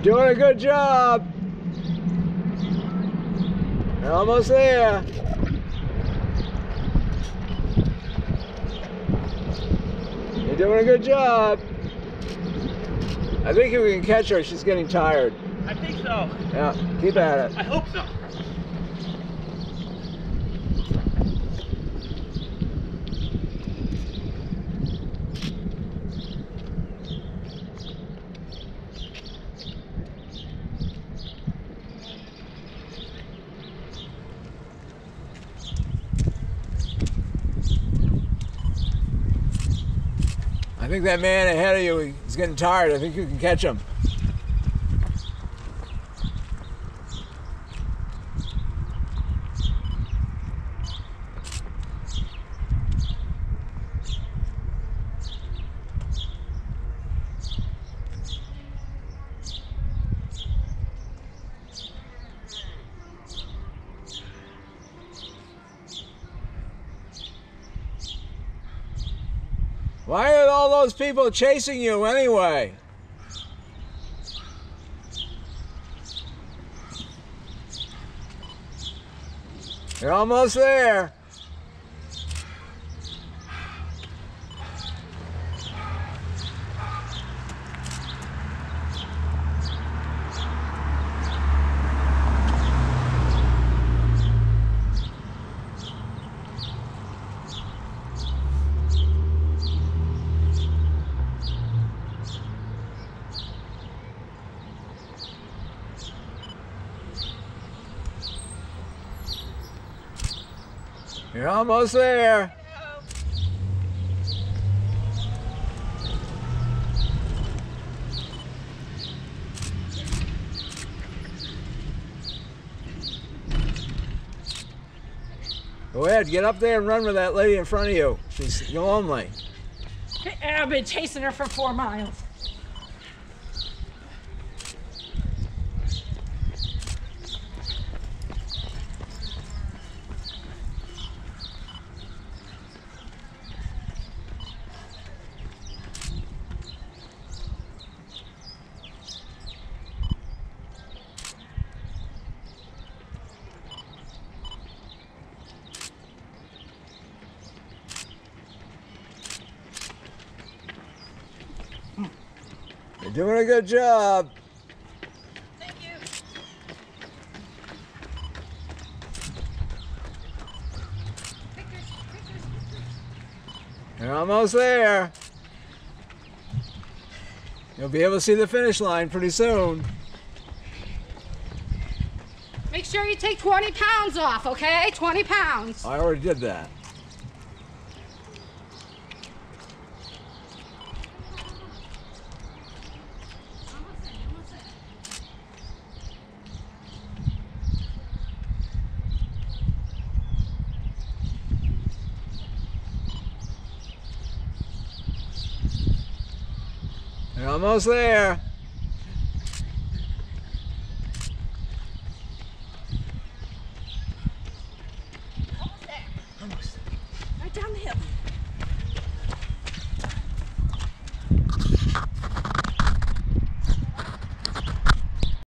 doing a good job. You're almost there. You're doing a good job. I think if we can catch her, she's getting tired. I think so. Yeah, keep at it. I hope so. I think that man ahead of you is getting tired. I think you can catch him. Why are all those people chasing you anyway? You're almost there. You're almost there. Go ahead, get up there and run with that lady in front of you. She's lonely. I've been chasing her for four miles. You're doing a good job. Thank you. You're almost there. You'll be able to see the finish line pretty soon. Make sure you take 20 pounds off, okay? 20 pounds. I already did that. You're almost there.